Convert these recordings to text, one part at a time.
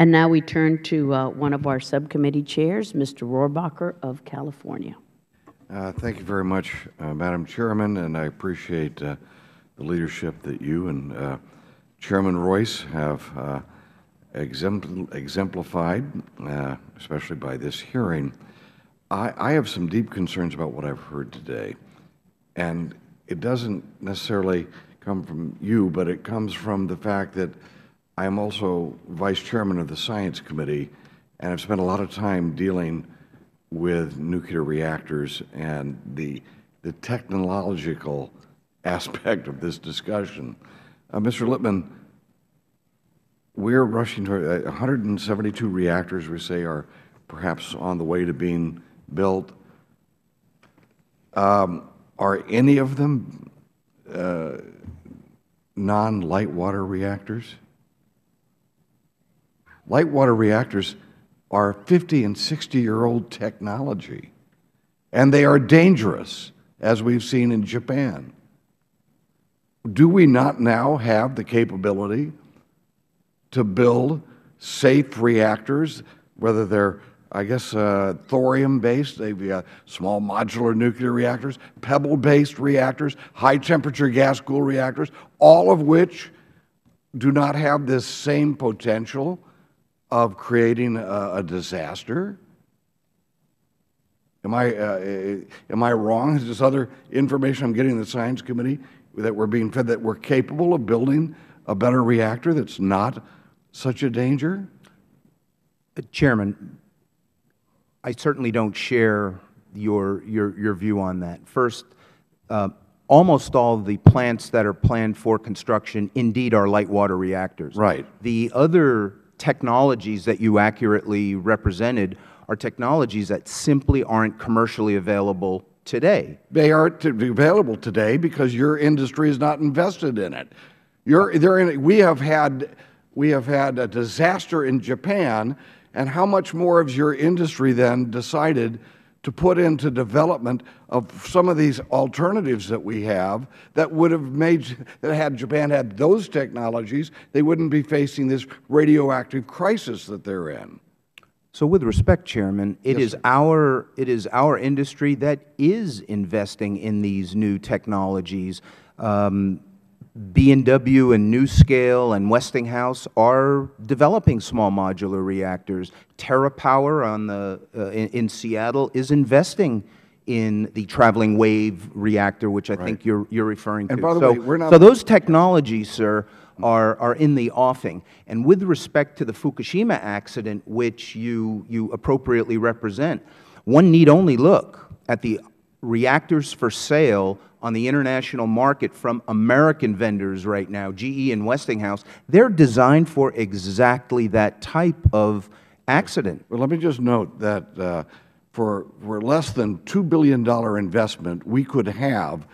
And now we turn to uh, one of our subcommittee chairs, Mr. Rohrabacher of California. Uh, thank you very much, uh, Madam Chairman, and I appreciate uh, the leadership that you and uh, Chairman Royce have uh, exemplified, especially by this hearing. I, I have some deep concerns about what I've heard today, and it doesn't necessarily come from you, but it comes from the fact that I am also Vice Chairman of the Science Committee, and I've spent a lot of time dealing with nuclear reactors and the, the technological aspect of this discussion. Uh, Mr. Lippman, we're rushing to uh, 172 reactors, we say, are perhaps on the way to being built. Um, are any of them uh, non-light water reactors? Light water reactors are 50 and 60-year-old technology, and they are dangerous, as we've seen in Japan. Do we not now have the capability to build safe reactors, whether they're I guess, uh, thorium-based, maybe uh, small modular nuclear reactors, pebble-based reactors, high-temperature gas-cooled reactors, all of which do not have this same potential of creating a, a disaster. Am I, uh, am I wrong? Is this other information I'm getting in the Science Committee that we're being fed that we're capable of building a better reactor that's not such a danger? Uh, Chairman, I certainly don't share your, your, your view on that. First, uh, almost all the plants that are planned for construction indeed are light water reactors. Right. The other technologies that you accurately represented are technologies that simply aren't commercially available today. They aren't available today because your industry is not invested in it. In, we, have had, we have had a disaster in Japan and how much more of your industry then decided to put into development of some of these alternatives that we have that would have made, that had Japan had those technologies, they wouldn't be facing this radioactive crisis that they're in. So with respect, Chairman, it yes, is our it is our industry that is investing in these new technologies. Um, B&W and NuScale and Westinghouse are developing small modular reactors. TerraPower on the, uh, in, in, Seattle is investing in the traveling wave reactor, which I right. think you're, you're referring and to. By the so, way, we're not so those technologies, sir, are, are in the offing. And with respect to the Fukushima accident, which you, you appropriately represent, one need only look at the reactors for sale on the international market from American vendors right now, GE and Westinghouse, they're designed for exactly that type of accident. Well, let me just note that uh, for, for less than $2 billion investment, we could have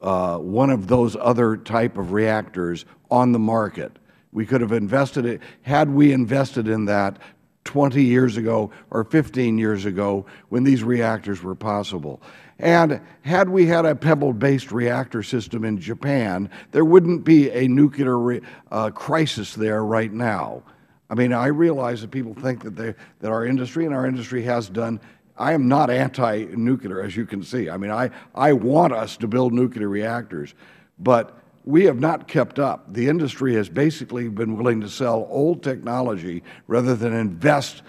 uh, one of those other type of reactors on the market. We could have invested it, had we invested in that 20 years ago or 15 years ago when these reactors were possible. And had we had a pebble-based reactor system in Japan, there wouldn't be a nuclear uh, crisis there right now. I mean, I realize that people think that, they, that our industry, and our industry has done, I am not anti-nuclear, as you can see. I mean, I, I want us to build nuclear reactors, but we have not kept up. The industry has basically been willing to sell old technology rather than invest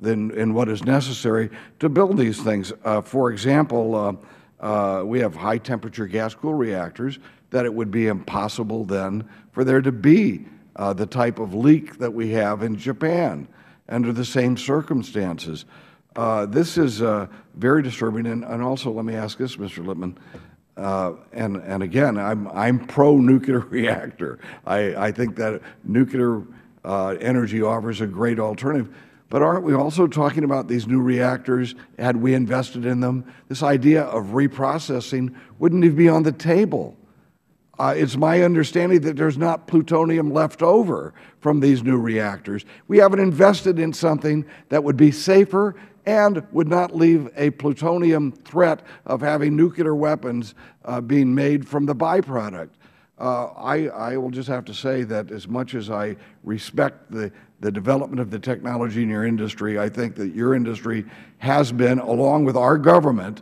than in what is necessary to build these things. Uh, for example, uh, uh, we have high temperature gas cool reactors that it would be impossible then for there to be uh, the type of leak that we have in Japan under the same circumstances. Uh, this is uh, very disturbing. And, and, also, let me ask this, Mr. Lippman. and, and again, I'm, I'm pro-nuclear reactor. I, I think that nuclear energy offers a great alternative. But aren't we also talking about these new reactors, had we invested in them? This idea of reprocessing wouldn't even be on the table. Uh, it's my understanding that there's not plutonium left over from these new reactors. We haven't invested in something that would be safer and would not leave a plutonium threat of having nuclear weapons uh, being made from the byproduct. Uh, I, I, will just have to say that as much as I respect the, the development of the technology in your industry. I think that your industry has been, along with our government,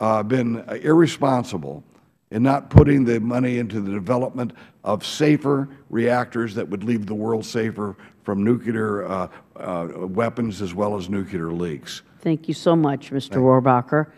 uh, been irresponsible in not putting the money into the development of safer reactors that would leave the world safer from nuclear uh, uh, weapons as well as nuclear leaks. Thank you so much, Mr. Rohrabacher.